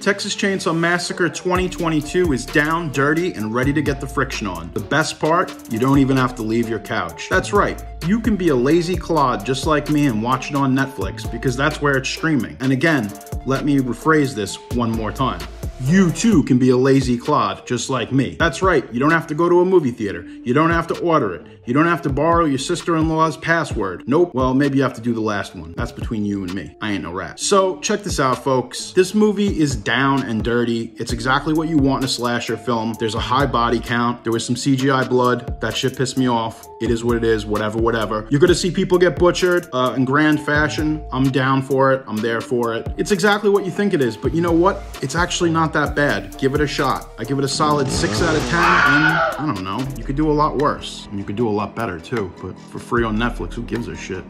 Texas Chainsaw Massacre 2022 is down, dirty, and ready to get the friction on. The best part, you don't even have to leave your couch. That's right, you can be a lazy clod just like me and watch it on Netflix because that's where it's streaming. And again, let me rephrase this one more time you too can be a lazy clod just like me. That's right, you don't have to go to a movie theater. You don't have to order it. You don't have to borrow your sister-in-law's password. Nope, well, maybe you have to do the last one. That's between you and me. I ain't no rat. So, check this out, folks. This movie is down and dirty. It's exactly what you want in a slasher film. There's a high body count. There was some CGI blood. That shit pissed me off. It is what it is, whatever, whatever. You're gonna see people get butchered uh, in grand fashion. I'm down for it. I'm there for it. It's exactly what you think it is, but you know what? It's actually not that bad. Give it a shot. I give it a solid 6 out of 10, and I don't know, you could do a lot worse. And you could do a lot better too, but for free on Netflix, who gives a shit?